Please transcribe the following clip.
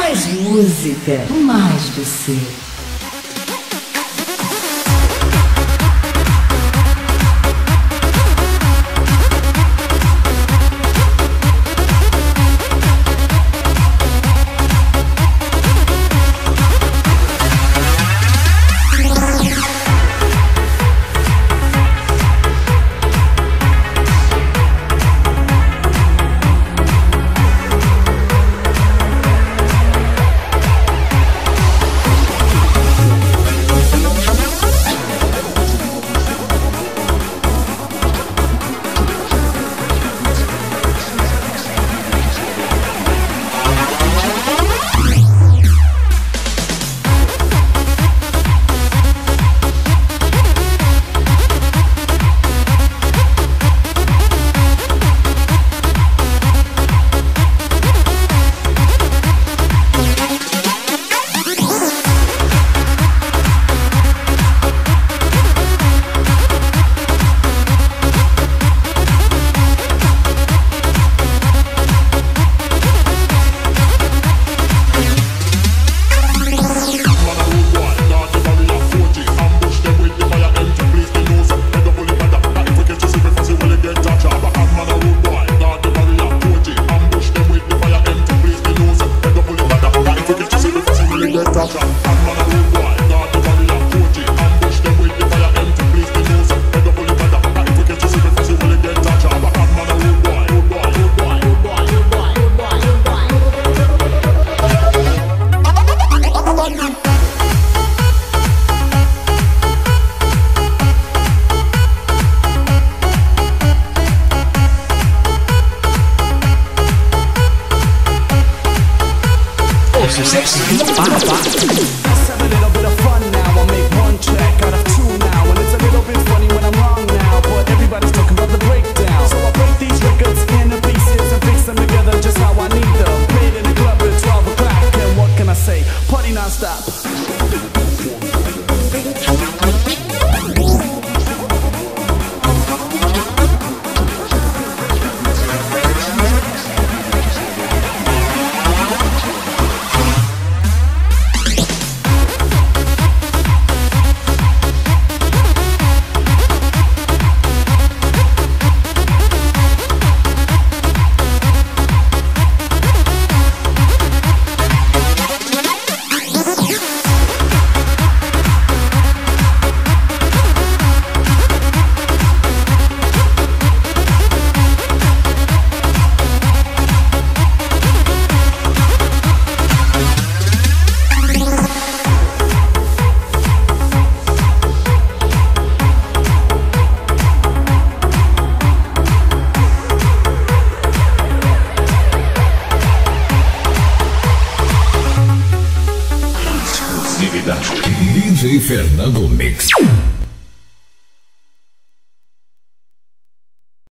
Mais música, mais você. So sexy. Bye, bye. Let's have a little bit of fun now. I'll make one track out of two now. And it's a little bit funny when I'm wrong now. But everybody's talking about the breakdown. So I break these records into pieces and fix them together just how I need them. Play in the club at 12 o'clock. And what can I say? Party non-stop. DJ Fernando Mix.